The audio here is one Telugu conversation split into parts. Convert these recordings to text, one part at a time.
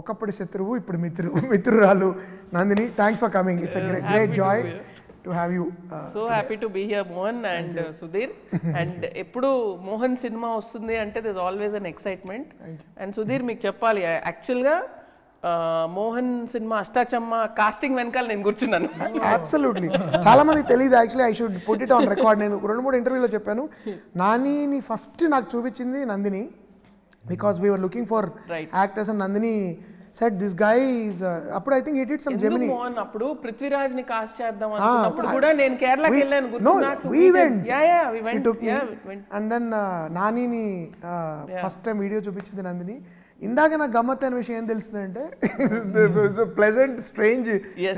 ఒకప్పుడు శత్రువు ఇప్పుడు మిత్రు మిత్రురాలు Nandini thanks for coming it's great joy to have you so happy to be here Mohan and Sudhir and ఎప్పుడు మోహన్ సినిమా వస్తుంది అంటే this always an excitement and Sudhir మీకు చెప్పాలి యాక్చువల్గా మోహన్ సినిమా అష్టాచమ్మ కాస్టింగ్ వెనకాల నేను కూర్చున్నాను. అబ్సల్యూట్లీ చాలా మందికి తెలియదు actually I should put it on record నేను రెండు మూడు ఇంటర్వ్యూలో చెప్పాను. నానిని ఫస్ట్ నాకు చూపించింది Nandini. Because we are looking for. Actors and Nandini said this guy is అప్పుడు I think hit it some Gemini అప్పుడు పృథ్వీరాజ్ని కాస్ట్ చేద్దాం అనుకున్నప్పుడు కూడా నేను కేరళకి వెళ్ళాను గుర్తుందా we went. Yeah yeah we went. Yeah went and then నానిని ఫస్ట్ టైం వీడియో చూపించింది నందిని ఇందాక నాకు గమ్మత్ అయిన విషయం ఏం తెలుస్తుందంటే ప్లెజెంట్ స్ట్రేంజ్ Yes.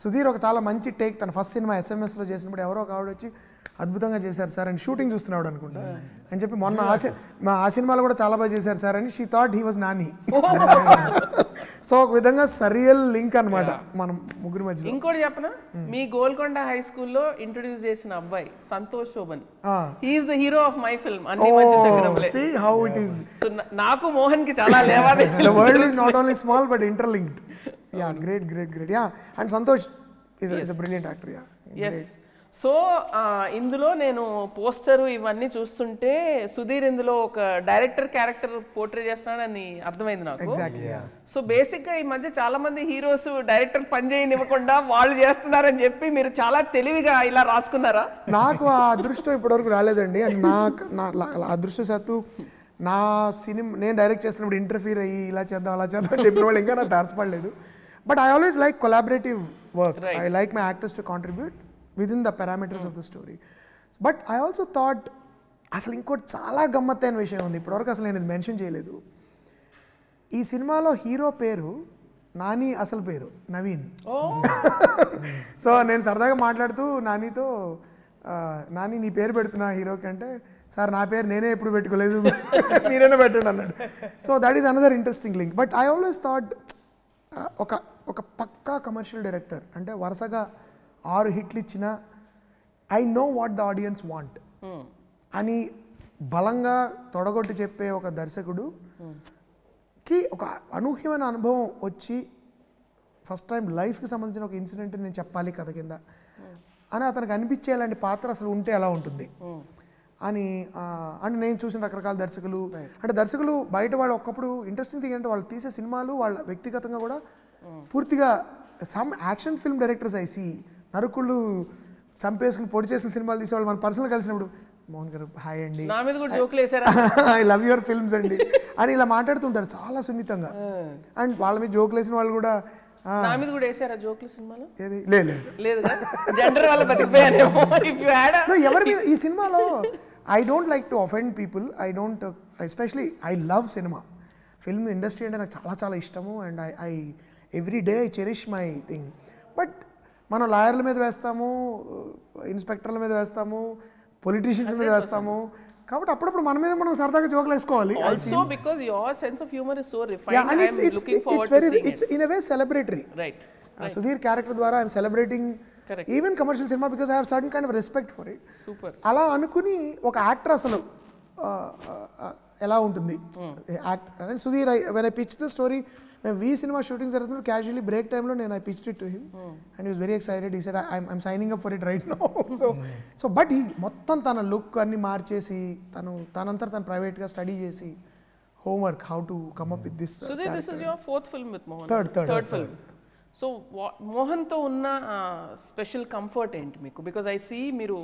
సుధీర్ ఒక చాలా మంచి టేక్ తన ఫస్ట్ సినిమా ఎస్ఎంఎస్లో చేసినప్పుడు ఎవరో ఒక ఆవిడ వచ్చి అద్భుతంగా చేశారు సార్ అని షూటింగ్ చూస్తున్నాడు అనుకుంటా అని. చెప్పి మొన్న మా ఆ సినిమాలో కూడా చాలా బాగా చేశారు సార్ అని she thought he was Nani. So ఒక విధంగా సరియల్ లింక్ అన్నమాట మనం ముగ్గురి మధ్యలో. ఇంకోటి చెప్పనా? మీ గోల్కొండ హై స్కూల్లో ఇంట్రొడ్యూస్ చేసిన అబ్బాయి Santosh Sobhan. He is the hero of my film అన్ని హౌ ఇట్ ఈస్ సో నాకు మోహన్కి చాలా లేవాలి world is not only small but great, great. Yeah, and Santosh is, a, is a brilliant actor. Yeah. Yes so ఇందులో నేను పోస్టర్ ఇవన్నీ చూస్తుంటే సుధీర్ ఇందులో ఒక డైరెక్టర్ క్యారెక్టర్ పోర్ట్రే చేస్తున్నాడని అర్థమైంది నాకు. సో బేసిక్గా ఈ మధ్య చాలా మంది హీరోస్ డైరెక్టర్ పని చేయనివ్వకుండా వాళ్ళు చేస్తున్నారని చెప్పి మీరు చాలా తెలివిగా ఇలా రాసుకున్నారా నాకు ఆ అదృష్టం ఇప్పటివరకు రాలేదండి అండ్ నాకు నా అదృష్టశాత్తు నా సినిమా నేను డైరెక్ట్ చేస్తున్నప్పుడు ఇంటర్ఫీర్ అయ్యి ఇలా చేద్దాం అలా చేద్దాం చెప్పిన వాళ్ళు ఇంకా నాకు but I always like collaborative work I like my actors to contribute with in the parameters of the story but I also thought అసలు ఇంకోటి చాలా గమ్మత్తైన విషయం ఉంది. ఇప్పటివరకు అసలు నేను ఇది మెన్షన్ చేయలేదు. ఈ సినిమాలో హీరో పేరు నాని అసలు పేరు నవీన్. సో నేను సరదాగా మాట్లాడుతూ నానితో నాని నీ పేరు పెడుతున్నా హీరోకి అంటే సార్ నా పేరు నేనే ఎప్పుడు పెట్టుకోలేదు. మీరైనా పెట్టండి అన్నాడు. So that is another interesting link but I always thought ఒక ఒక పక్కా కమర్షియల్ డైరెక్టర్ అంటే వరుసగా ఆరు హిట్లు ఇచ్చిన I know what the audience want అని బలంగా తొడగొట్టి చెప్పే ఒక దర్శకుడు కి ఒక అనూహ్యమైన అనుభవం వచ్చి ఫస్ట్ టైం లైఫ్కి సంబంధించిన ఒక ఇన్సిడెంట్ నేను చెప్పాలి కథ కింద అని అతనికి అనిపించే అలాంటి పాత్ర అసలు ఉంటే ఎలా ఉంటుంది? అని అంటే నేను చూసిన రకరకాల దర్శకులు. అంటే దర్శకులు బయట వాళ్ళు ఒకప్పుడు ఇంట్రెస్టింగ్ థింగ్ అంటే వాళ్ళు తీసే సినిమాలు వాళ్ళ వ్యక్తిగతంగా కూడా పూర్తిగా సమ్ యాక్షన్ ఫిల్మ్ డైరెక్టర్స్ ఐసి నరుకుళ్ళు చంపేసుకుని పొడి చేసిన సినిమాలు తీసేవాళ్ళు మన పర్సనల్ కలిసినప్పుడు మోహన్ గారు హాయ్ అండి. నా మీద కూడా జోకులు వేసారా? ఐ లవ్ యువర్ ఫిల్మ్స్ అండి. అని ఇలా మాట్లాడుతుంటారు చాలా సున్నితంగా. అండ్ వాళ్ళ మీద జోకులు వేసిన వాళ్ళు కూడా నా మీద కూడా వేసారా జోకులు సినిమాలో? ఏది? లేదు లేదు. జెండర్ వల్ల బతికిపోయానేమో ఇఫ్ యూ హ్యాడ్ No, ఎవరి మీద ఈ సినిమాలో I don't like to offend people I don't especially I love cinema film industry అంటే నాకు చాలా చాలా ఇష్టము. And I I every day I cherish my thing. But మనం లాయర్ల మీద వేస్తాము ఇన్స్పెక్టర్ల మీద వేస్తాము పొలిటీషియన్స్ మీద వేస్తాము. కాబట్టి అప్పుడప్పుడు మన మీద మనం సరదాగా జోకులు వేసుకోవాలి also because your sense of humour is so Yeah, refined and I it's, am it's, looking it's forward very, to seeing it's in a way celebratory. Right Uh, Sudhir character ద్వారా I'm celebrating. Even commercial cinema because I have certain kind of respect for it super అలా అనుకుని ఒక యాక్టర్ అసలు uh, uh, ఎలా ఉంటుంది? Act Sudhir I when I pitch the story మేము వి సినిమా షూటింగ్ జరుగుతున్నప్పుడు క్యాజువల్లీ బ్రేక్ టైంలో నేను I pitched it to him and is very excited he said I'm signing up for it right no so so but ఈ మొత్తం తన లుక్ అన్ని మార్చేసి తను తనంతా తను ప్రైవేట్గా స్టడీ చేసి homework how to come up with this this is your fourth film with Mohan Third, third. Third film so మోహన్తో ఉన్న స్పెషల్ కంఫర్ట్ ఏంటి మీకు? బికాజ్ ఐ సీ మీరు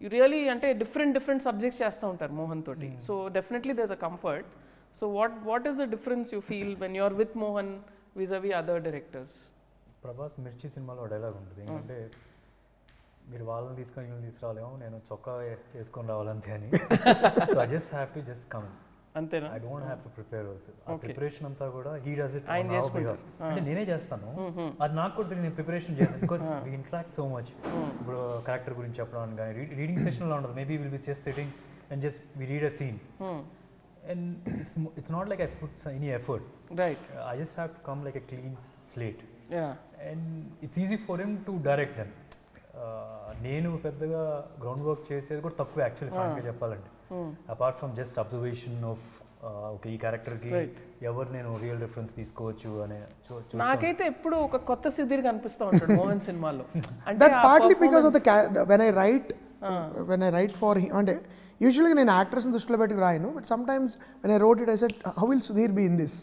యు రియలీ అంటే డిఫరెంట్ డిఫరెంట్ సబ్జెక్ట్స్ చేస్తూ ఉంటారు మోహన్ తోటి so definitely there's a comfort what what is the difference you feel when you're with Mohan vis-a-vis other directors Prabhas Mirchi సినిమాలో డైలాగ్ ఉంటుంది. ఏంటంటే మీరు వాళ్ళని తీసుకొని వీళ్ళని తీసుకురాలేమో నేను చొక్కా వేసుకొని రావాలంతే అని. So I just have to just come అంతేనా? I don't have to prepare also ఆ ప్రిపరేషన్ అంతా కూడా హీ డస్ ఇట్ ఆయన. అంటే నేనే చేస్తాను. అది నాకు కూడా నేను ప్రిపరేషన్ చేస్తాను. Because we interact so much ఇప్పుడు క్యారెక్టర్ గురించి చెప్పడం కానీ రీడింగ్ సెషన్లో ఉండదు. Maybe will be just sitting and just we read a scene and it's it's not like I put any effort right I just have to come like a clean slate yeah and it's easy for him to direct them నేను పెద్దగా గ్రౌండ్ వర్క్ చేసేది కూడా తక్కువ యాక్చువల్లీ ఫ్రాంక్గా చెప్పాలంటే. Apart from just observation of okay ఈ క్యారెక్టర్కి ఎవరు నేను రియల్ రిఫరెన్స్ తీసుకోవచ్చు అనే నాకైతే ఎప్పుడు ఒక కొత్త సిద్ధిర్ కనిపిస్తూ ఉంటాడు మోహన్ సినిమాలో. అంటే partly because of the when I write when I right for అంటే యూజువల్గా నేను యాక్టర్స్ని దృష్టిలో పెట్టుకు రాయను but sometimes when I wrote it I said how will Sudhir be in this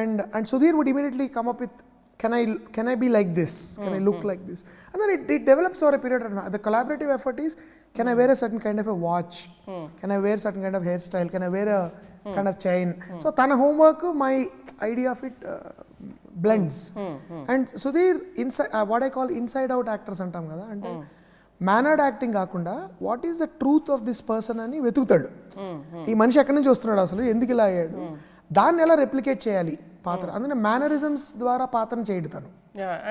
and and Sudhir would immediately come up with can I can I be like this can I look like this and then it it develops over a period the collaborative effort is can I wear a certain kind of a watch can I wear certain kind of hair style can I wear a kind of chain so తన homework my idea of it blends and Sudhir inside what I call inside out actors అంటాం కదా అంటే mannered acting కాకుండా what is the truth of this person అని వెతుకుతాడు. ఈ మనిషి ఎక్కడి నుంచి వస్తున్నాడు అసలు? ఎందుకు ఇలా అయ్యాడు? దాన్ని ఎలా రెప్లికేట్ చేయాలి? పాత్ర. అందుకని మేనరిజమ్స్ ద్వారా పాత్రను చేయడు తను.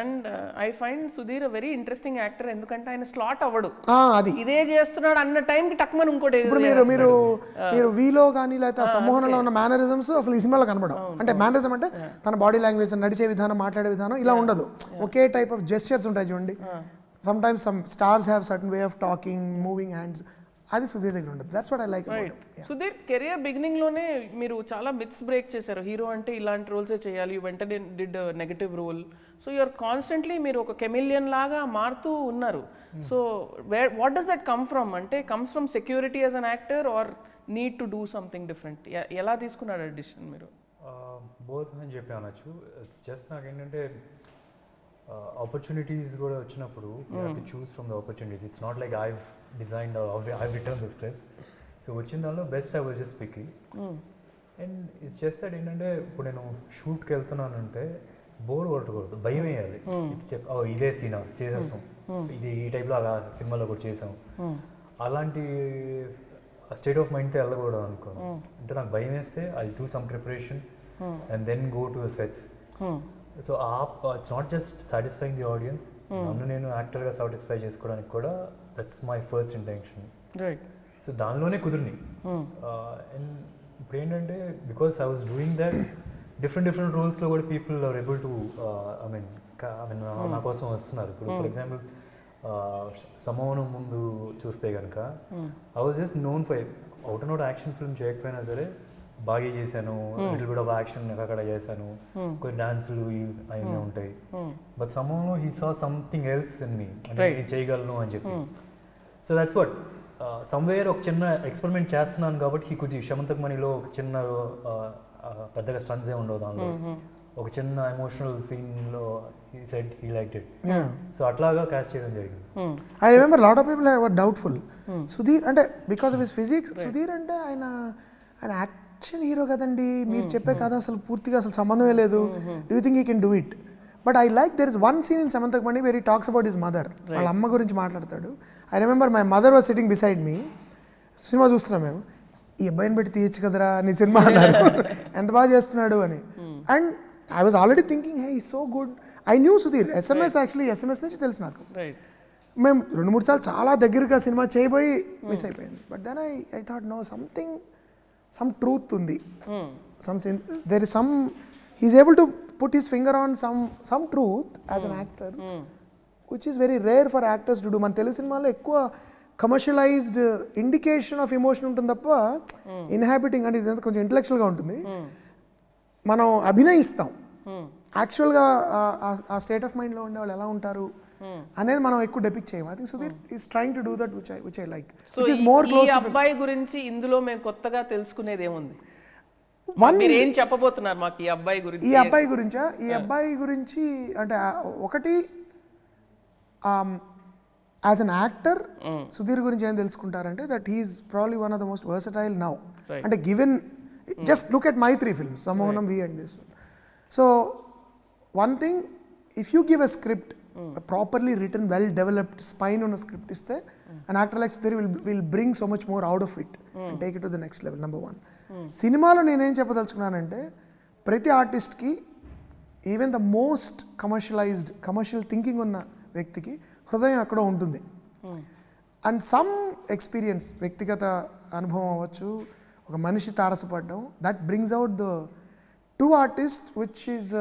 And I find Sudheer very interesting actor ఎందుకంటే ఆయన స్లాట్ అవ్వడు. అది. ఇదే చేస్తున్నాడు అన్న టైంకి టక్మని ఇంకోటి ఇప్పుడు మీరు మీరు మీరు వీలో కానీ లేకపోతే సమూహంలో ఉన్న మేనరిజమ్స్ అసలు ఈ సినిమాలో కనబడవు. అంటే మేనరిజం అంటే తన బాడీ లాంగ్వేజ్ నడిచే విధానం మాట్లాడే విధానం ఇలా ఉండదు. ఒకే టైప్ ఆఫ్ జెస్చర్స్ ఉంటాయి చూడండి. Sometimes some stars have certain way of talking moving hands అది సుధీర్ దగ్గర ఉంటుంది. That's what I like right Sudheer career బిగినింగ్లోనే మీరు చాలా మిత్స్ బ్రేక్ చేశారు. హీరో అంటే ఇలాంటి రోల్సే చేయాలి? వెంటనే did negative role so you're constantly మీరు ఒక కెమిలియన్ లాగా మారుతూ ఉన్నారు. So where what does that come from అంటే comes from security as an actor or need to do something different ఎలా తీసుకున్నాడు డిసిషన్ మీరు? బోత్ అని చెప్పి అనొచ్చు. ఇట్స్ జస్ట్ నాకు ఏంటంటే ఆపర్చునిటీస్ కూడా వచ్చినప్పుడు choose from the opportunities it's not like I've design I've written the script so వచ్చిన దానిలో best I was just picking and it's just that ఏంటంటే ఇప్పుడు నేను షూట్కి వెళ్తున్నానంటే బోర్ కొట్టకూడదు భయం వేయాలి. ఇట్స్ చెప్ ఓ ఇదే సీనా చేసేస్తాం. ఇది ఈ టైప్లో అలా సినిమాలో కూడా చేసాం. అలాంటి స్టేట్ ఆఫ్ మైండ్తో వెళ్ళకూడదు అనుకోను అంటే నాకు భయం వేస్తే I do some preparation and then go to the sets so uh it's not just satisfying the audience నన్ను నేను యాక్టర్గా సాటిస్ఫై చేసుకోవడానికి కూడా that's my first intention right so దానిలోనే కుదిరినాయి అండ్ ఇప్పుడు ఏంటంటే because I was doing that different different రోల్స్లో కూడా people are able to I mean I mean నా కోసం వస్తున్నారు. ఇప్పుడు ఫర్ ఎగ్జాంపుల్ సమోహనం ముందు చూస్తే కనుక I was just known for out and out action film చేయకపోయినా సరే బాగా చేశాను. లిటిల్ బిట్ ఆఫ్ యాక్షన్ అక్కడ చేశాను. కొన్ని డాన్సులు అవన్నీ ఉంటాయి. But సమోహంలో he saw something else in me అంటే నేను చేయగలను అని చెప్పి. సో దట్స్ వాట్ సమ్వేర్ ఒక చిన్న ఎక్స్పెరిమెంట్ చేస్తున్నాను కాబట్టి హీ కుది శమంతక్ మనీలో ఒక చిన్న uh, uh, పెద్దగా స్టన్స్ ఏ ఉండవు దానిలో. ఒక చిన్న ఎమోషనల్ సీన్లో he said he like it so అట్లాగా క్యాస్ట్ చేయడం జరిగింది. I remember lot of people doubtful Sudheer అంటే because of his physics Sudheer అంటే ఆయన ఆయన యాక్షన్ హీరో కదండి. మీరు చెప్పే కథ అసలు పూర్తిగా అసలు సంబంధమే లేదు. Do think you can do it but I like there is one scene in seventh money very talks about his mother వాళ్ళ అమ్మ గురించి మాట్లాడతాడు. I remember my mother was sitting beside me cinema చూస్తున్నాం మేము. ఈ అబ్బాయిని పెట్టి తీయచ్చు కదరా నీ సినిమా అన్నారు. ఎంత బాగా చేస్తున్నాడు అని. And I was already thinking hey so good I knew Sudheer SMS actually SMS నుంచి తెలుసు నాకు. మేము రెండు మూడు సార్లు చాలా దగ్గరగా సినిమా చేయబోయి మిస్ అయిపోయింది but then I I thought no something some truth ఉంది. Some there is some he's able to put his finger on some some truth as an actor which is very rare for actors to do మన తెలుగు సినిమాలో ఎక్కువ కమర్షియలైజ్డ్ ఇండికేషన్ ఆఫ్ ఎమోషన్ ఉంటుంది తప్ప ఇన్హాబిటింగ్ అంటే ఇదంతా కొంచెం ఇంటలెక్చువల్గా ఉంటుంది. మనం అభినయిస్తాం. యాక్చువల్గా ఆ స్టేట్ ఆఫ్ మైండ్లో ఉండే వాళ్ళు ఎలా ఉంటారు? అనేది మనం ఎక్కువ డెపిక్ చేయం I think Sudheer is trying to do that which I which I like which is more close అబ్బాయి గురించి ఇందులో మేము కొత్తగా తెలుసుకునేది ఏముంది? వన్ మీరు ఏం చెప్పబోతున్నారు మాకు ఈ అబ్బాయి గురించి? ఈ అబ్బాయి గురించా? ఈ అబ్బాయి గురించి అంటే ఒకటి యాజ్ అన్ యాక్టర్ సుధీర్ గురించి ఏం తెలుసుకుంటారంటే that he's probably one of the most versatile now అంటే given just look at my three films Sammohanam V and this so one thing if you give a script properly written well developed spine ఉన్న స్క్రిప్ట్ ఇస్తే and actor like Sudheer will will bring so much more out of it and take it to the next level number one సినిమాలో నేనేం చెప్పదలుచుకున్నానంటే ప్రతి ఆర్టిస్ట్కి even the most commercialized commercial thinking ఉన్న వ్యక్తికి హృదయం అక్కడ ఉంటుంది. అండ్ సమ్ ఎక్స్పీరియన్స్ వ్యక్తిగత అనుభవం అవ్వచ్చు ఒక మనిషి తారసపడడం that brings out the true artist which is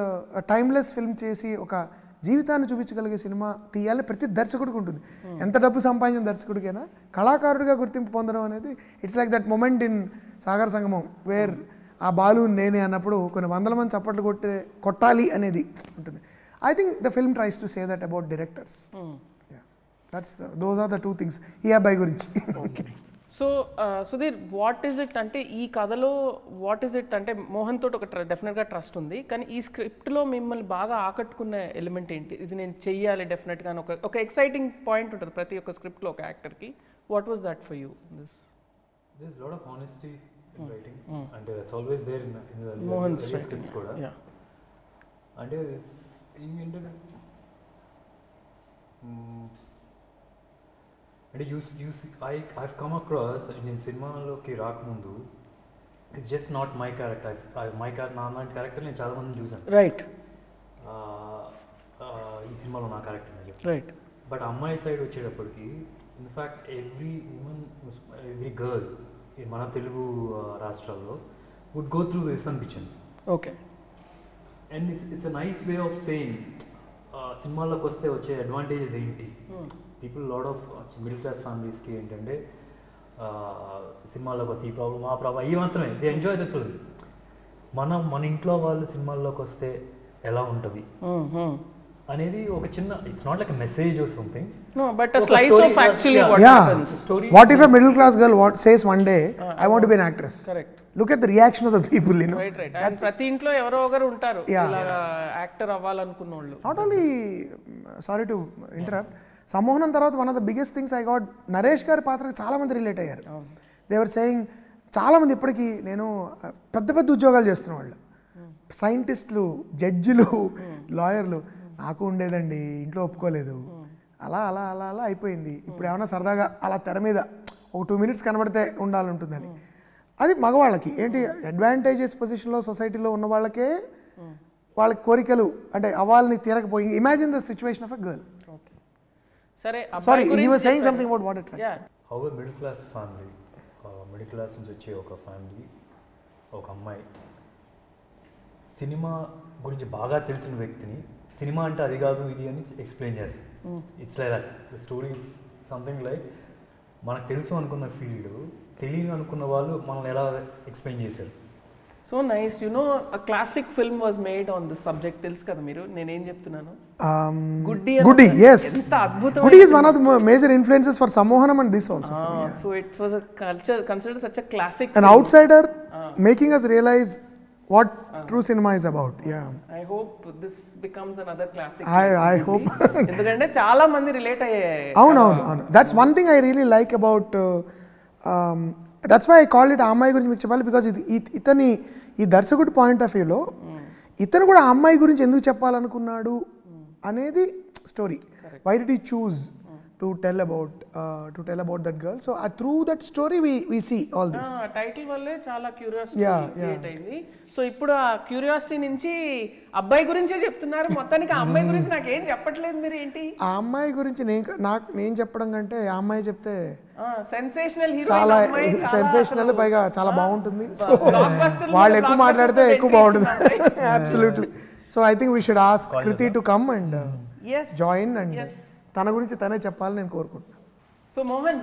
timeless film చేసి ఒక జీవితాన్ని చూపించగలిగే సినిమా తీయాలి ప్రతి దర్శకుడికి ఉంటుంది. ఎంత డబ్బు సంపాదించిన దర్శకుడికైనా కళాకారుడిగా గుర్తింపు పొందడం అనేది it's like that moment in Sagar Sangamam where uh Balu నేనే అన్నప్పుడు కొన్ని వందల మంది చప్పట్లు కొట్టే కొట్టాలి అనేది ఉంటుంది. I think the film tries to say that about directors that's those are the two things ఈ అబ్బాయి గురించి. So Sudheer what is it అంటే ఈ కథలో వాట్ ఈస్ ఇట్ అంటే మోహన్ తోటి ఒక డెఫినెట్గా ట్రస్ట్ ఉంది. కానీ ఈ స్క్రిప్ట్లో మిమ్మల్ని బాగా ఆకట్టుకున్న ఎలిమెంట్ ఏంటి? ఇది నేను చెయ్యాలి డెఫినెట్గా ఒక ఒక ఎక్సైటింగ్ పాయింట్ ఉంటుంది ప్రతి ఒక్క స్క్రిప్ట్లో ఒక యాక్టర్కి what was that for you this writing. scripts కూడా. అంటే ఏంటంటే అంటే use use I I've come across నేను సినిమాలోకి రాకముందు it's just not my character my character నా లాంటి క్యారెక్టర్ నేను చాలా మందిని చూసాను రైట్ ఈ సినిమాలో నా క్యారెక్టర్ రైట్ బట్ అమ్మాయి సైడ్ వచ్చేటప్పటికి in fact every women every girl మన తెలుగు రాష్ట్రాల్లో వుడ్ గో త్రూ దిస్ అనిపించింది. Okay and it's it's a nice way of saying సినిమాల్లోకి వస్తే వచ్చే అడ్వాంటేజెస్ ఏంటి? People lot of middle class ఫ్యామిలీస్కి ఏంటంటే సినిమాల్లోకి వస్తే ఈ ప్రాబ్లం ఆ ప్రాబ్లం ఇవి మాత్రమే. దే ఎంజాయ్ ద ఫిల్మ్స్ మనం మన ఇంట్లో వాళ్ళు సినిమాల్లోకి వస్తే ఎలా ఉంటుంది? అనేది ఒక చిన్న it's not like message or something no but slice of actually. What happens story what if a middle class girl what says one day I want be an actress correct look at the reaction of the people you know right right and ప్రతి ఇంట్లో ఎవరో ఒకరు ఉంటారు. ఇలాగా యాక్టర్ అవ్వాలనుకున్న వాళ్ళు not only sorry to interrupt Sammohanam తర్వాత one of the biggest things I got Naresh గారి పాత్రకి చాలా మంది రిలేట్ అయ్యారు దేవర్ సేయింగ్ చాలా మంది ఇప్పటికీ నేను పెద్ద పెద్ద ఉద్యోగాలు చేస్తున్న వాళ్ళు. సైంటిస్టులు జడ్జిలు లాయర్లు నాకు ఉండేదండి ఇంట్లో ఒప్పుకోలేదు. అలా అలా అలా అలా అయిపోయింది. ఇప్పుడు ఏమైనా సరదాగా అలా తెర మీద ఒక టూ మినిట్స్ కనబడితే ఉండాలంటుందని. అది మగవాళ్ళకి ఏంటి అడ్వాంటేజెస్ పొజిషన్లో సొసైటీలో ఉన్న వాళ్ళకే వాళ్ళ కోరికలు అంటే అవ్వాలని తీరకపోయి imagine the situation of a girl సరే సారీ హీ గురించి saying something about what it yeah how middle class family middle class నుంచి వచ్చే ఒక ఫ్యామిలీ ఒక అమ్మాయి. సినిమా గురించి బాగా తెలిసిన వ్యక్తిని సినిమా అంటే అది కాదు ఇది అని ఎక్స్ప్లెయిన్ చేస్తుంది it's like that the story it's something like మనకు తెలుసు అనుకున్న ఫీల్డ్ తెలియని అనుకున్న వాళ్ళు మనల్ని ఎలా ఎక్స్ప్లెయిన్ చేశారు? So nice you know classic film was made on this subject తెలుసు కదా మీరు? నేనేం చెప్తున్నాను? గుడ్డి అని గుడ్డి ఒక- ఎస్ ఎంత అద్భుతమైన Guddi is one of the major influences for Sammohanam and this also so it was a culture consider such a classic an outsider making us realize what true cinema is about. Yeah. I hope this becomes another classic I- I hope. ఎందుకంటే చాలా మంది రిలేట్ అయ్యాయి. అవును. అవును అవును that's one thing I really like about that's why I call it ఆ అమ్మాయి గురించి మీకు చెప్పాలి బికాజ్ ఇది ఇతని ఈ దర్శకుడి పాయింట్ ఆఫ్ వ్యూలో ఇతను కూడా ఆ అమ్మాయి గురించి ఎందుకు చెప్పాలనుకున్నాడు అనేది story why did choose to tell about to tell about that girl so through that story we we see all this title వల్లే చాలా క్యూరియాసిటీ క్రియేట్ అయింది. సో ఇప్పుడు ఆ క్యూరియాసిటీ నుంచి అబ్బాయి గురించే చెప్తున్నారు. మొత్తానికి ఆ అమ్మాయి గురించి నాకు ఏం చెప్పట్లేదు మీరు ఏంటి? ఆ అమ్మాయి గురించి నేను నాకు నేను చెప్పడం కంటే ఆ అమ్మాయి చెప్తే సెన్సేషనల్ హీరో చాలా సెన్సేషనల్ పైగా చాలా బాగుంటుంది. సో వాళ్ళు ఎక్కువ blockbuster మాట్లాడితే ఎక్కువ బాగుంటుంది. Absolutely so I think we should ask Kriti to come and join and. తన గురించి తనే చెప్పాలని నేను కోరుకుంటున్నాను. సో మోహన్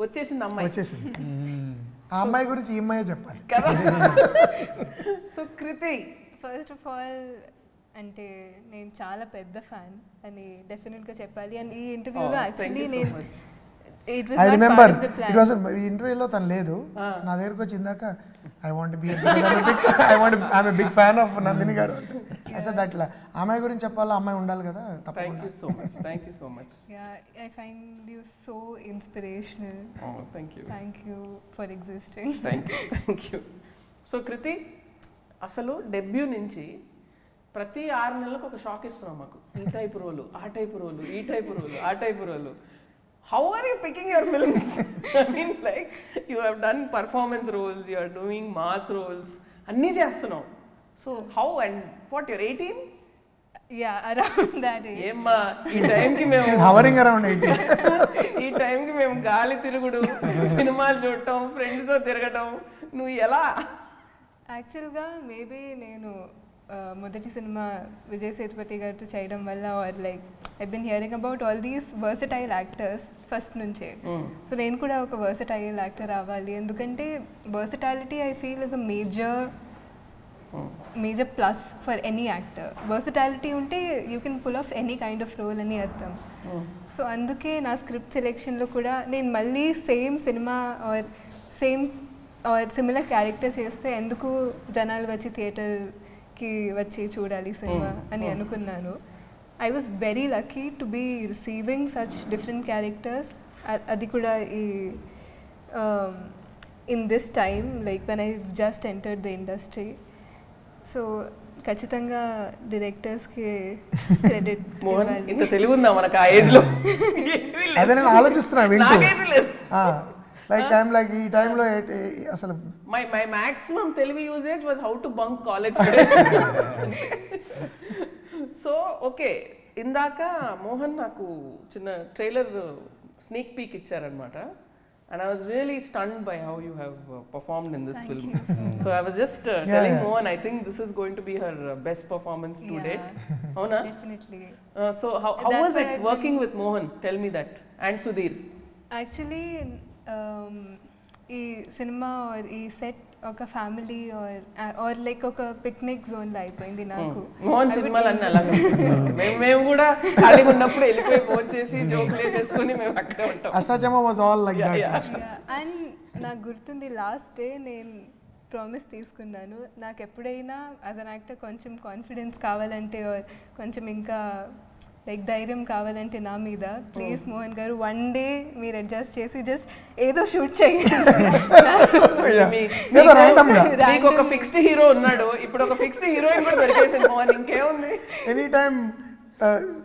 వచ్చేసింది అమ్మాయి. వచ్చేసింది. ఆ అమ్మాయి గురించి ఈ అమ్మాయే చెప్పాలి. కదా? So Kriti. First of all అంటే నేను చాలా పెద్ద ఫ్యాన్ అని డెఫినెట్గా చెప్పాలి. అండ్ ఈ ఇంటర్వ్యూలో Oh, యాక్చువల్లీ నేను ఐ రిమెంబర్ ఇట్ వాస్ ఈ ఇంటర్వ్యూలో తను లేదు. నా దగ్గరకు వచ్చి ఇందాక I want be I want I'm big fan of Nandini garu. అసలు అట్లా అమ్మాయి గురించి చెప్పాలా? అమ్మాయి ఉండాలి కదా thank you so much thank you so much I find you so inspirational thank you thank you for existing thank you thank you so Kriti అసలు డెబ్యూ నుంచి ప్రతి ఆరు నెలలకు ఒక షాక్ ఇస్తున్నాం మాకు. ఈ టైప్ రోలు ఆ టైప్ రోలు ఈ టైప్ రోలు ఆ type role how are you picking your mean like you have done performance roles you are doing mass roles అన్నీ చేస్తున్నావు. So how and what your eighteen yeah around that ఏమ్మా ఈ టైంకి మేము హవరింగ్ అరౌండ్ ఎయిటీ ఈ టైంకి మేము గాలి తిరుగుడు సినిమాలు చూడటం ఫ్రెండ్స్తో తిరగటం నువ్వు ఎలా? యాక్చువల్గా మేబీ నేను మొదటి సినిమా విజయ్ సేతుపతి గారితో చేయడం వల్ల or like I been hearing about all these versatile actors first నుంచే. సో నేను కూడా ఒక వర్సటైల్ యాక్టర్ అవ్వాలి. ఎందుకంటే versatility I feel is a major major plus for any actor versatility ఉంటే you can pull off any kind of role అని అర్థం. సో అందుకే నా స్క్రిప్ట్ సెలెక్షన్లో కూడా నేను మళ్ళీ same cinema or same or similar character చేస్తే ఎందుకు జనాలు వచ్చి థియేటర్కి వచ్చి చూడాలి సినిమా అని అనుకున్నాను. I was very lucky to be receiving such different characters అది కూడా ఈ in this time like when I just entered the industry so ఖచ్చితంగా డైరెక్టర్స్కి క్రెడిట్ మోహన్ ఇంత తెలివి ఉందా మనకు ఆ ఏజ్లో? అదే నేను ఆలోచిస్తున్నా లైక్ ఐఎమ్ లైక్ ఈ టైంలో అసలు my my maximum Telugu usage was how to bunk college so okay ఇందాక మోహన్ నాకు చిన్న ట్రైలర్ స్నేక్ పీక్ ఇచ్చారనమాట and I was really stunned by how you have performed in this film so I was just telling yeah. Mohan I think this is going to be her best performance to date అవునా definitely so how how That's was what it I've working with Mohan tell me that and Sudheer actually ఈ సినిమా or ఈ సెట్ ఒక ఫ్యామిలీ ఆర్ ఆర్ లైక్ ఒక పిక్నిక్ జోన్లో అయిపోయింది నాకు. మోహన్ సినిమాలు అన్నీ అలాగే ఉంటాయి. మేము మేము కూడా ఖాళీగా ఉన్నప్పుడు వెళ్ళిపోయి ఫోన్ చేసి జోకులు వేసేసుకుని మేము అక్కడే ఉంటాం. అష్టాచమ was all like that. And నాకు గుర్తుంది లాస్ట్ డే నేను ప్రామిస్ తీసుకున్నాను. నాకు ఎప్పుడైనా యాజ్ అన్ యాక్టర్ కొంచెం కాన్ఫిడెన్స్ కావాలంటే కొంచెం ఇంకా లైక్ ధైర్యం కావాలంటే నా మీద. ప్లీజ్ మోహన్ గారు వన్ డే మీరు అడ్జస్ట్ చేసి జస్ట్ ఏదో షూట్ చేయండి. ఒక ఫిక్స్డ్ హీరో ఉన్నాడు. ఇప్పుడు ఒక ఫిక్స్డ్ హీరోయిన్ కూడా దొరికేసింది మోహన్. ఇంకేముంది? ఎనీ టైమ్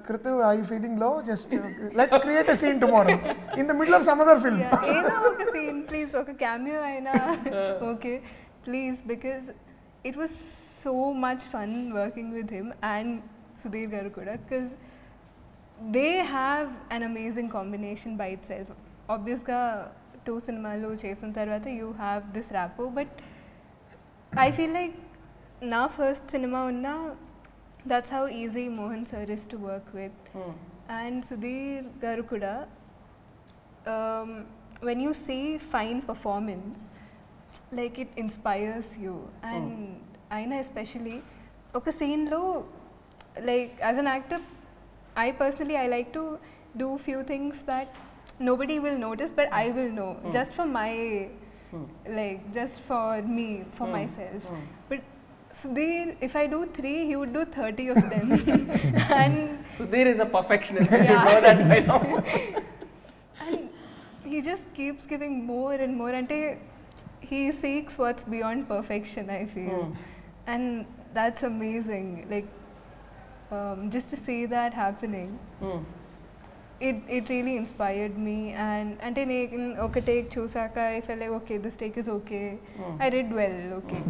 కృతు ఐ ఫీలింగ్లో just let's create a scene tomorrow in the middle of some other film ఏదో ఒక సీన్ ప్లీజ్ ఒక క్యామియో అయినా. Okay please because it was so much fun working with him and Sudheer గారు కూడా. Because they have an amazing combination by itself ఆబ్వియస్గా టూ సినిమాలు చేసిన తర్వాత you have this rapport but I feel like నా ఫస్ట్ సినిమా ఉన్న that's how easy Mohan sir is to work with and Sudheer గారు కూడా when you see fine performance, like it inspires you. And Aina especially, ఒక సీన్లో like as an actor I personally, I like to do few things that nobody will notice, but I will know mm. just for my, mm. like just for me, for mm. myself. Hmm. But Sudhir, if I do three, he would do 30 of them. and Sudhir is a perfectionist, yeah. you know that by now. and he just keeps giving more and more until he seeks what's beyond perfection, I feel. Hmm. And that's amazing. Like um, just to see that happening it it really inspired me and ante నేను ఒక టేక్ చూసాక I felt like okay this take is okay I did well okay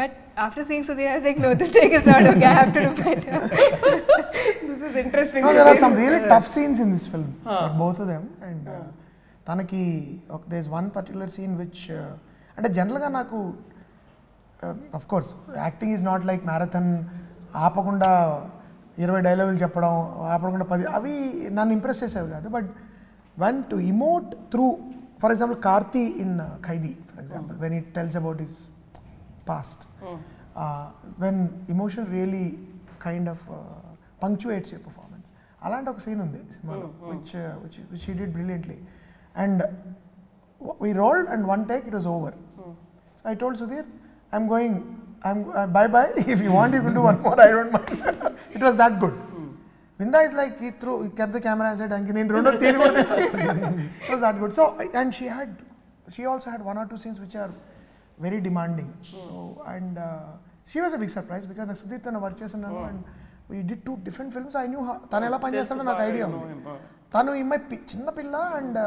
but after seeing Sudhir I was like no this take is not okay I have to do better this is interesting there are some really tough scenes in this film for both of them. And uh, తనకి ఒక this one particular scene which అంటే జనరల్గా నాకు of course acting is not like marathon ఆపకుండా ఇరవై డైలాగులు చెప్పడం ఆపకుండా పది అవి నన్ను ఇంప్రెస్ చేసేవి కాదు. But one to emote through for example Karthi in Kaithi for example when it tells about his past when emotion really kind of punctuates your performance అలాంటి ఒక సీన్ ఉంది సినిమాలో which which which he did brilliantly and we rolled and one take it was over so I told Sudheer I'm going I'm bye bye if you want you can do one more I don't mind it was that good విందా is like ఈ త్రూ కెప్ ద కెమెరా అంకి నేను రెండో తీరు కూడా it was that good so and she had she also had one or two scenes which are very demanding so and she was a big surprise because నాకు సుధీర్ తను వర్క్ చేస్తున్నాను and we did two different films I knew తను ఎలా పనిచేస్తాడో నాకు ఐడియా ఉంది. తను ఈ అమ్మాయి చిన్న పిల్ల అండ్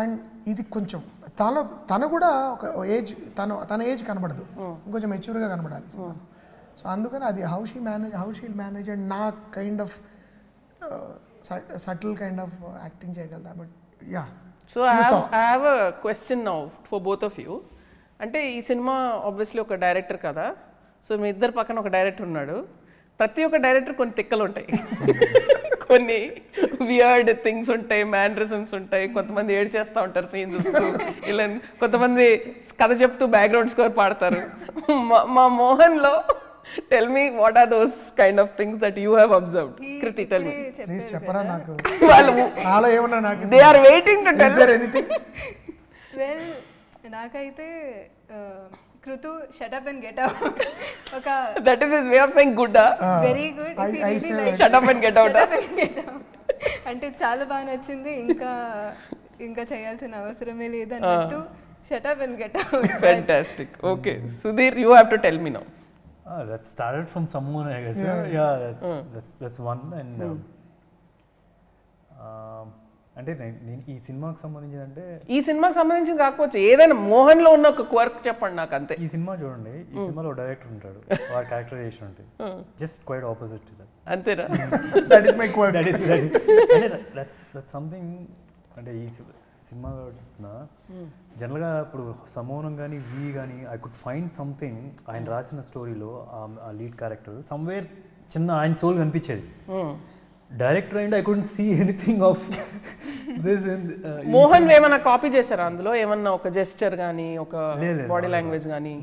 అండ్ ఇది కొంచెం తను తను కూడా ఒక ఏజ్ తను తన ఏజ్ కనబడదు. ఇంకొంచెం మెచ్యూర్గా కనబడాలి సో అందుకని అది how she manage how she manage and నా kind of subtle kind of acting చేయగలుగుతా. But yeah so I have a question now for both of you అంటే ఈ సినిమా ఆబ్వియస్లీ ఒక డైరెక్టర్ కదా. సో మీ ఇద్దరు పక్కన ఒక డైరెక్టర్ ఉన్నాడు. ప్రతి ఒక్క డైరెక్టర్ కొన్ని తిక్కలు ఉంటాయి. కొన్ని వియర్డ్ థింగ్స్ ఉంటాయి మ్యానరిజమ్స్ ఉంటాయి. కొంతమంది ఏడ్ చేస్తూ ఉంటారు సీన్ చూస్తూ. ఇలా కొంతమంది కథ చెప్తూ బ్యాక్గ్రౌండ్ స్కోర్ పాడతారు. మా మోహన్లో tell me what are those kind of things that you have observed Krithi tell me please చెప్పరా నాకు? వాళ్ళు నాలో ఏమన్నా నాకు they are waiting to tell anything well నాకైతే Krithi shut up and get out ఒక that is his way of saying good very good I- I say- shut up and get out అంటే చాలా బాగా నచ్చింది. ఇంకా ఇంకా చేయాల్సిన అవసరమే లేదు అన్నట్టు shut up and get out fantastic okay Sudheer you have to tell me now Ah, that started from someone, I guess. Yeah, yeah, that's, that's that's one. And um, um, అంటే నేను ఈ సినిమాకి సంబంధించి అంటే ఈ సినిమాకి సంబంధించి కాకపోవచ్చు ఏదైనా మోహన్లో ఉన్న ఒక క్వర్క్ చెప్పండి నాకు అంతే. ఈ సినిమా చూడండి. ఈ సినిమాలో డైరెక్టర్ ఉంటాడు. వాడు క్యారెక్టరైజేషన్ ఉంటుంది జస్ట్ క్వైట్ ఆపోజిట్ అంతేనా? That is my quirk that అంటే దట్స్ దట్ సంథింగ్ అంటే ఈ సి- సినిమాలో జనరల్గా ఇప్పుడు సమూహం కానీ వి కానీ ఐ కుడ్ ఫైండ్ సంథింగ్ ఆయన రాసిన స్టోరీలో ఆ లీడ్ క్యారెక్టర్ సమ్వేర్ చిన్న ఆయన సోల్ కనిపించేది. Director and I couldn't see anything of this Mohan ఏమన్నా కాపీ చేశారా అందులో? ఏమన్నా ఒక జెస్చర్ కానీ ఒక బాడీ. లాంగ్వేజ్ కానీ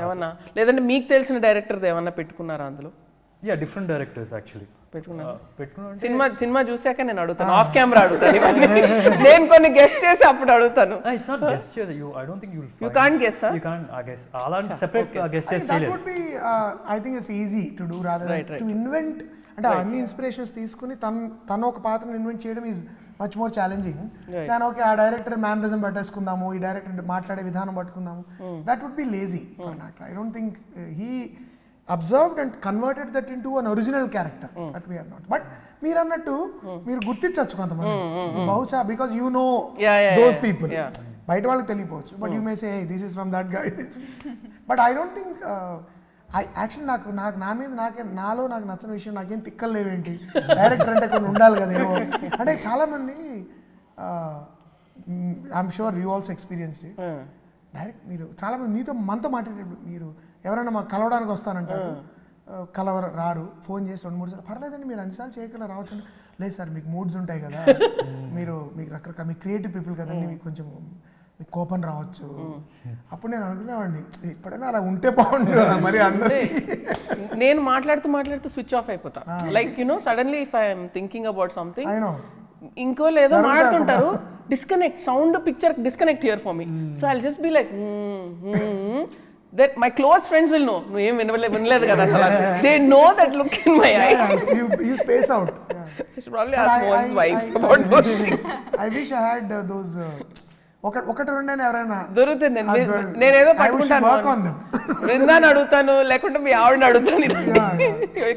ఏమన్నా? లేదంటే మీకు తెలిసిన డైరెక్టర్ ఏమన్నా పెట్టుకున్నారా అందులో? యా డిఫరెంట్ డైరెక్టర్స్ యాక్చువల్లీ పెట్టుకున్నారా పెట్టుకున్నా సినిమా సినిమా చూసాక నేను అడుగుతాను. ఆఫ్ కెమెరా అడుగుతాను ఇవన్నీ. నేను కొన్ని గెస్ట్ చేసి అప్పుడు అడుగుతాను. It's not guess you I don't think you you can't guess you can't uh guess అలాంటి సెపరేట్ గెస్ట్ చేసి that చేయలేదు. would be uh, i think it's easy to do rather than Right, right. to invent అంటే అన్ని ఇన్స్పిరేషన్స్ తీసుకుని తన తన ఒక పాత్రను ఇన్వెంట్ చేయడం ఈజ్ మచ్ మోర్ ఛాలెంజింగ్. దాని ఓకే ఆ డైరెక్టర్ మేనరిజం పట్టేసుకుందాము ఈ డైరెక్టర్ మాట్లాడే విధానం పట్టుకుందాము. That would be lazy for not I don't think he observed and converted that into an original character that we not. But మీరు అన్నట్టు మీరు గుర్తించవచ్చు కొంతమంది. బహుశా because you know those. People. బయట వాళ్ళకి తెలియపోవచ్చు. But you may say this is from that guy but I don't think I actually నాకు నాకు నా మీద నాకే నాలో నాకు నచ్చిన విషయం నాకేం తిక్కలు లేవేంటి? డైరెక్టర్ అంటే కొన్ని ఉండాలి కదా ఏమో అంటే చాలామంది I'm sure you also experience direct మీరు చాలామంది మీతో మనతో మాట్లాడేటప్పుడు మీరు ఎవరైనా మాకు కలవడానికి వస్తానంటారు. కలవర రారు ఫోన్ చేసి రెండు మూడు సార్లు పర్లేదండి మీరు అన్నిసార్లు చేయగలరా? రావచ్చు లేదు సార్ మీకు మూడ్స్ ఉంటాయి కదా. మీరు మీకు రకరకాల మీ క్రియేటివ్ పీపుల్ కదండి మీకు కొంచెం మీకు కోపం రావచ్చు. అప్పుడు నేను అనుకునేవాడిని ఎప్పుడైనా అలా ఉంటే బాగుండు కదా మరి అందరికీ నేను మాట్లాడుతూ మాట్లాడుతూ స్విచ్ ఆఫ్ అయిపోతా. Like you know suddenly if I'm thinking about something I know ఇంకో లేదో మాట్లాడుతుంటారు. Disconnect sound picture disconnect here for me so I just be like that my close friends will know నువ్వు ఏం వినలే వినలేదు కదా అసలు they know that look in my I you you space out probably ask Mohan's wife about those I wish I had those ఒక ఒకటి రెండని ఎవరైనా దొరుకుతుంది. నేను- అది నేను- on పట్టుకుంటాను. బృందాన్ని అడుగుతాను లేకుంటే మీ ఆవిడని అడుగుతాను.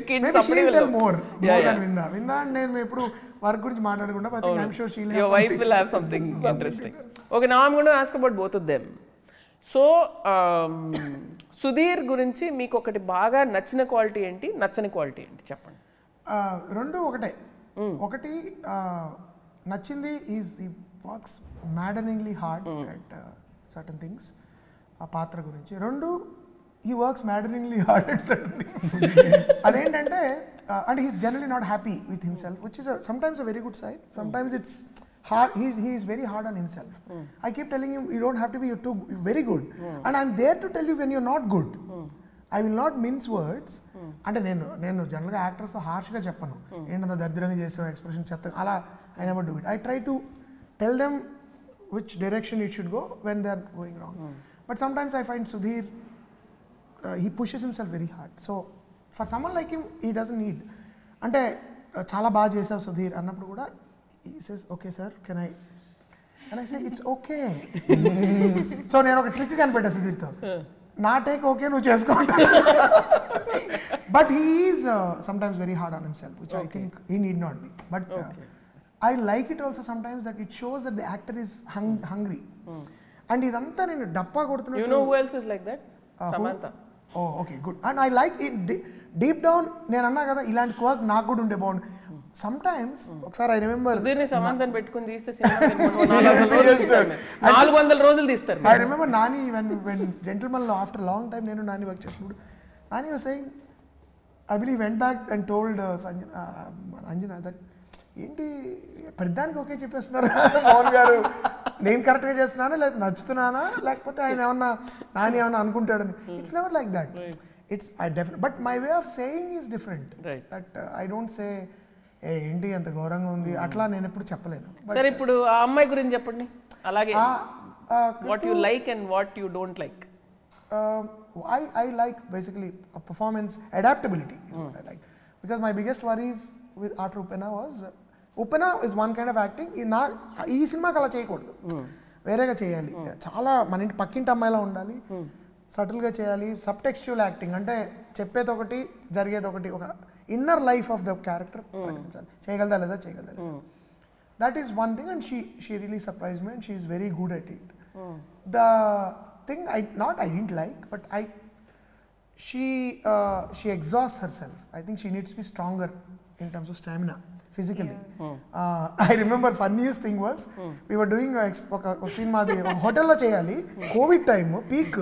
Kids Maybe she'll tell more, more than Vinda. Vinda and నేను ఎప్పుడు వర్క్ గురించి మాట్లాడకుండా but I think I'm sure she'll have your wife something. will have something interesting. So Sudheer గురించి మీకు ఒకటి బాగా నచ్చిన క్వాలిటీ ఏంటి నచ్చని క్వాలిటీ ఏంటి చెప్పండి. రెండు ఒకటే. ఒకటి నచ్చింది is he works maddeningly hard at certain things ఆ పాత్ర గురించి. రెండు he works maddeningly hard at certain things అదేంటంటే and he's generally not happy with himself which is sometimes a very good side sometimes it's hard he's he's very hard on himself. I keep telling him you don't have to be too very good. And i'm there to tell you when you're not good. I will not mince words అంటే నేను నేను జనరల్గా యాక్టర్స్ హార్ష్గా చెప్పను. ఏంటంత దరిద్రంగా చేసావు? ఎక్స్ప్రెషన్ చెత్త అలా I never do it I try to tell them which direction it should go when they are going wrong but sometimes I find Sudheer he pushes himself very hard so for someone like him he doesn't need అంటే చాలా బాగా చేసావు సుధీర్ అన్నప్పుడు కూడా he says okay sir can I and I say it's okay so నేను ఒక ట్రిక్ కనిపెట్టా సుధీర్తో. నా టేక్ ఓకే నువ్వు చేసుకుంటా. But he's sometimes very hard on himself which I think he need not be but I like it also sometimes that it shows that the actor is hungry and ఇదంతా నేను డప్పా you that oh okay good. And I like deep down నేను అన్నా కదా ఇలాంటి వర్క్ నాకు కూడా ఉండే బాగుండు. సమ్ టైమ్స్ ఒకసారి ఐ రిమెంబర్ సుధీర్ని సమంతని పెట్టుకుని తీస్తే సినిమా నాలుగు వందల రోజులు తీస్తారు. నాలుగు వందల రోజులు తీస్తారు. I remember Nani when when జెంటిల్మన్లో after long time నేను నాని వర్క్ చేసినప్పుడు Nani was saying, I believe went back and told uh, Sanjana, uh, Anjana that ఏంటి? ప్రతిదానికి ఓకే చెప్పేస్తున్నారు. మోహన్ గారు నేను కరెక్ట్గా చేస్తున్నానా? లేదా నచ్చుతున్నానా? లేకపోతే ఆయన ఏమన్నా నాని ఏమన్నా అనుకుంటాడని. It's never like that it's I definite but my way of saying is different. That I don't say ఏ ఏంటి అంత ఘోరంగా ఉంది? అట్లా నేను ఎప్పుడు చెప్పలేను. సరే ఇప్పుడు ఆ అమ్మాయి గురించి చెప్పండి. అలాగే what you like and what you don't like I, I like basically a performance adaptability is what I like. Because my biggest worries Uppena is one kind of acting ఈ నా ఈ సినిమాకి అలా చేయకూడదు. Hmm. వేరేగా చేయాలి. Hmm. చాలా మన ఇంటి పక్కింటి అమ్మాయిలా ఉండాలి. Hmm. సటిల్గా చేయాలి. సబ్టెక్చువల్ యాక్టింగ్ అంటే చెప్పేది ఒకటి జరిగేది ఒకటి ఒక inner life of the character చేయగలదా లేదా? చేయగలదా లేదా? That is one thing and she she really surprise me and she is very good at it the thing I not I didn't like but I she she exhaust herself I think she needs be stronger in terms of stamina stamina physically i remember funniest thing was we were doing a ex- ఒక ఒక scene మాది ఒక హోటల్లో చేయాలి. COVID time peak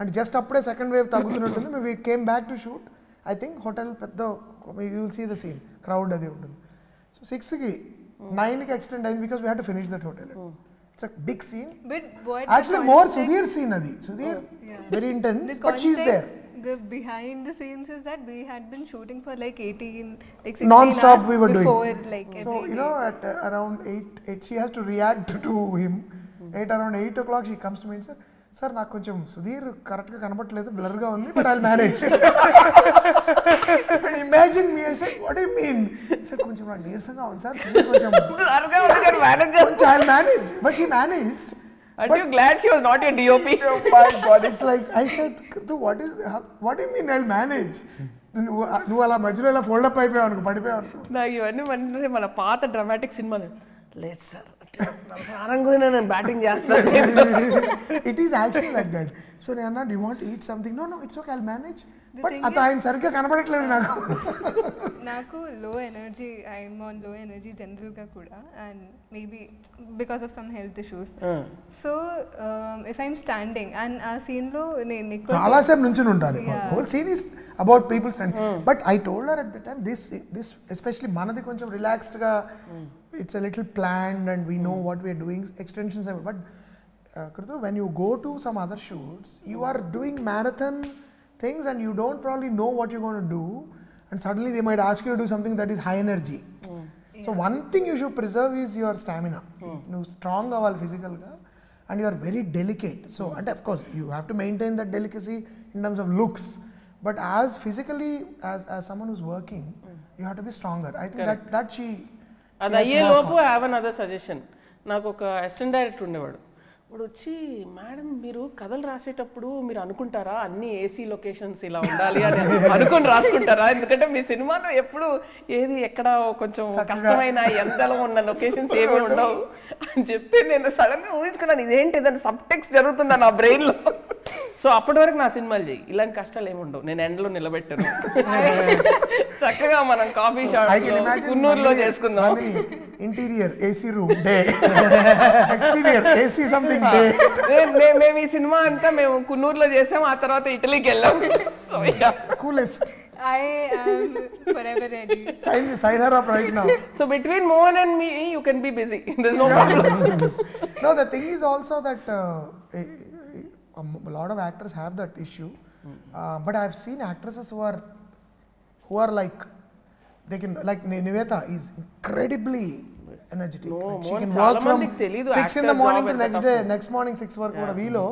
and just అప్పుడే సెకండ్ వేవ్ తగ్గుతున్నట్టుంది. మేము came back to shoot I think hotel పెద్ద you will see the scene crowd అది ఉంటుంది. సో సిక్స్కి నైన్కి ఎక్స్టెండ్ అయింది because we have to finish that hotel it's a big scene actually more Sudheer scene అది. Sudheer. Very intense but she's there the behind the scenes is that we had been shooting for like 18, like 16 Non-stop hours we were doing. before, like So every you day. know, at uh, around eight, eight, she has to react to him. Eight around eight o'clock, she comes to me and said, "Sir, నాకు కొంచెం సుధీర్ కరెక్ట్ గా కనబడట్లేదు బ్లర్ గా ఉంది but I manage imagine me I said what you mean sir కొంచెం నాకు నీరసంగా ఉంది సార్ సుధీర్ కొంచెం కొంచెం I manage but she managed Aren't you glad she was not your DOP? Oh my God, it's like I said, Kritu, what is how, what do you mean I'll manage? నువ్వు నువ్వు అలా మధ్యలో ఇలా ఫోల్డప్ అయిపోయావు అనుకో పడిపోయావు అనుకో. నాకు ఇవన్నీ అంటే మన పాత డ్రామాటిక్ సినిమాలు లేదు సార్ ప్రారంభంగా నేను బ్యాటింగ్ చేస్తాను. It is actually like that so నేను అన్నా D want eat something no no it's okay I manage The but ఆయన సరిగ్గా కనబడట్లేదు నాకు. నాకు లో ఎనర్జీ ఐఎమ్ ఆన్లో ఎనర్జీ జనరల్గా కూడా and maybe because of some health issues so if I'm standing and ఆ సీన్లో నేను ఎక్కువ చాలా సేపు నుంచి ఉంటారు. Yeah. Whole scene is about people stand but I told at the time this this especially మనది కొంచెం రిలాక్స్డ్గా it's a little planned and we know what we're doing extensions but Krithi when you go to some other shoots you are doing marathon things and you don't probably know what you gonna do and suddenly they might ask you do something that is high energy so one thing you should preserve is your stamina నువ్వు స్ట్రాంగ్ అవ్వాలి ఫిజికల్గా and you are very delicate so అంటే of course you have to maintain that delicacy in terms of looks but as physically as as someone who's working you have to be stronger I think that that she అది అయ్యే లోపు హ్యావ్ అన్ అదర్ సజెషన్ నాకు ఒక అసిస్టెంట్ డైరెక్టర్ ఉండేవాడు ఇప్పుడు వచ్చి మేడం మీరు కథలు రాసేటప్పుడు మీరు అనుకుంటారా అన్ని ఏసీ లొకేషన్స్ ఇలా ఉండాలి అని? అనుకుని రాసుకుంటారా? ఎందుకంటే మీ సినిమాలో ఎప్పుడు ఏది ఎక్కడ కొంచెం కష్టమైన ఎండలో ఉన్న లొకేషన్స్ ఏమి ఉండవు అని చెప్తే నేను సడన్గా ఊహించుకున్నాను ఇదేంటి? ఏదైనా సబ్ టెక్స్ట్ జరుగుతుందా నా బ్రెయిన్లో సో అప్పటి వరకు నా సినిమాలు చేయి ఇలాంటి కష్టాలు ఏముండవు. నేను ఎండలో నిలబెట్టాను. చక్కగా మనం కాఫీ షాప్లో చేసుకుందాం. Interior AC room exterior AC something మేము ఈ సినిమా అంతా మేము కున్నూరులో చేసాం ఆ తర్వాత ఇటలీకి వెళ్ళాం. కూలెస్ట్ ఈ a, a m- lot of actors have that issue, uh, but I've seen actresses who are who are like they can like Ni- Niveta is incredibly energetic. No, like she Mohan can చాలా work from మందికి తెలీదు six in the actor morning job to ఎంత next day, tough. next morning six work కూడా వీలో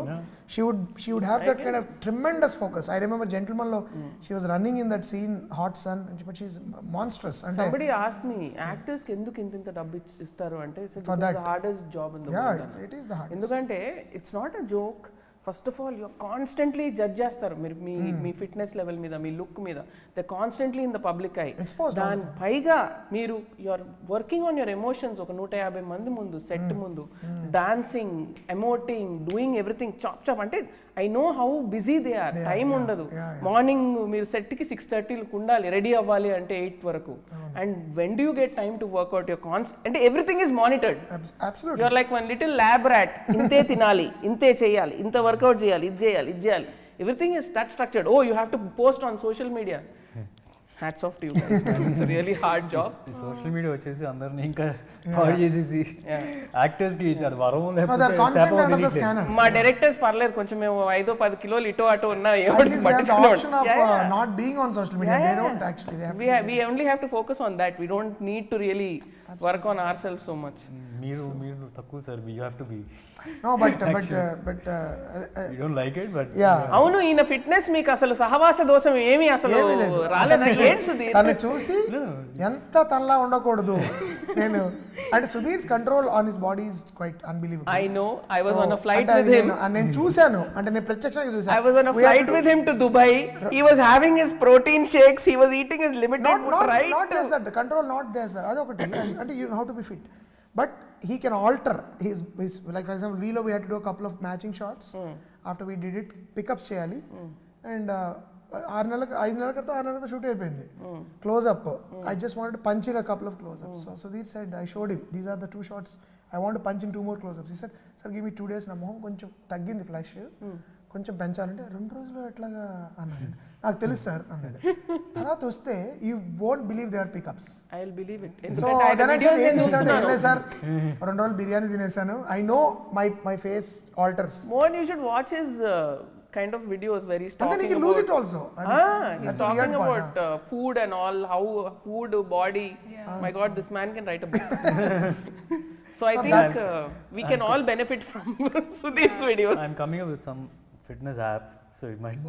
she would she would have that kind of tremendous focus. I remember Gentleman లో she was running in that scene hot sun, and she- but she's monstrous. అంటే సంబడి ఆస్ మీ యాక్టర్స్ కి ఎందుకు ఇంత ఇంత డబ్బు ఇచ్- ఇస్తారు అంటే For that. Hardest job in the yeah, it's, it is the hardest. ఎందుకంటే it's not a joke First of all you're constantly judge చేస్తారు. మీరు మీ మీ ఫిట్నెస్ లెవెల్ మీద మీ లుక్ మీద. The constantly in the public eye దాని పైగా మీరు your working on your emotions ఒక నూట యాభై మంది ముందు సెట్ ముందు. Dancing emoting doing everything chop chop అంటే I know how busy they are time ఉండదు. మార్నింగ్ మీరు సెట్కి సిక్స్ థర్టీకి ఉండాలి. రెడీ అవ్వాలి అంటే ఎయిట్ వరకు. And when do you get time to work out your cons అంటే everything is monitored. You're like one little lab rat ఇంతే తినాలి ఇంతే చేయాలి ఇంత వర్కౌట్ చేయాలి ఇది చేయాలి ఇది చేయాలి. Everything is that structured oh you have to post on social media hats off to you it's really hard job social media వచ్చేసి అందరిని ఇంకా పాడు చేసేసి యాక్టర్స్కి అది వరం లేకపోతే. మా డైరెక్టర్స్ పర్లేదు కొంచెం మేము ఐదో పది కిలోలు ఇటో అటో ఉన్నా ఎవరికి least we have the option of Yeah, uh, yeah. not being on social media. Yeah, They yeah. don't actually. They have we, ha- we only have to focus on that. We don't need to really work on ourselves so much. మీరు మీరు తక్కువ sir you have to be no, but uh, but uh, but uh, uh, you don't like it but yeah. అవును ఈయన ఫిట్నెస్ మీకు అసలు సహవాస దోషం ఏమీ అసలు రాలేదా తను చూసి ఎంత తనలా ఉండకూడదు. నేను అంటే Sudheer's control on his body is quite unbelievable. I know I was on a flight with him నేను చూశాను. అంటే నేను ప్రత్యక్షంగా I చూశాను was on a flight with him to Dubai. He was having his protein shakes. He was eating his limited not food, not that control not అది- అంటే you how to be fit but he can alter his his like for example వీలో we had to do couple of matching shots after we did it pickups చేయాలి. అండ్ ఆరు నెలల ఐదు నెలల క్రితం ఆరు నెలల క్రితం షూట్ అయిపోయింది. Close up I just want punch in a couple of close ups so దీట్ side I showed him these are the two shots I want punch in two more close ups ఈ sir sir give me two days నా మొహం కొంచెం తగ్గింది ఫ్లాష్ కొంచెం పెంచాలంటే రెండు రోజులు ఎట్లాగా అన్నాడు. నాకు తెలుసు సార్ అన్నాడు. తర్వాత వస్తే you won't believe they were pickups. So ఏం చేశాను. వెళ్ళే సార్ రెండు రోజులు బిర్యానీ తినేసాను. I know my my face alters watch his uh, kind of videos where he's and then talking you lose about it also Ah, he's talking about uh, food and all, how food, body. My God, this man can write a book. so I think uh, we can all benefit from Sudhir's videos. I'm coming up with some fitness app so it might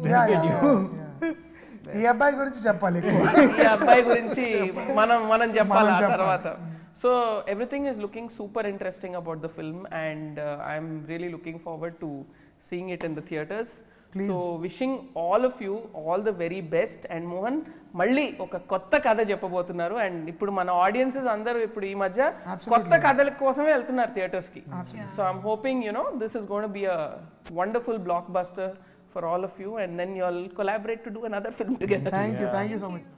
ఈ అబ్బాయి గురించి చెప్పాలి ఎక్కువ ఈ అబ్బాయి గురించి మనం మనం చెప్పాలి ఆ చెప్పాలి. తర్వాత so everything is looking super interesting about the film and I'm really looking forward to seeing it in the theatres so wishing all of you all the very best and Mohan మళ్ళీ ఒక కొత్త కథ చెప్పబోతున్నారు. అండ్ ఇప్పుడు మన ఆడియన్సెస్ అందరూ ఇప్పుడు ఈ మధ్య కొత్త కథల కోసమే వెళ్తున్నారు థియేటర్స్కి. So I'm hoping you know this is gonna be a wonderful blockbuster for all of you and then you all collaborate to do another film together thank you thank you so much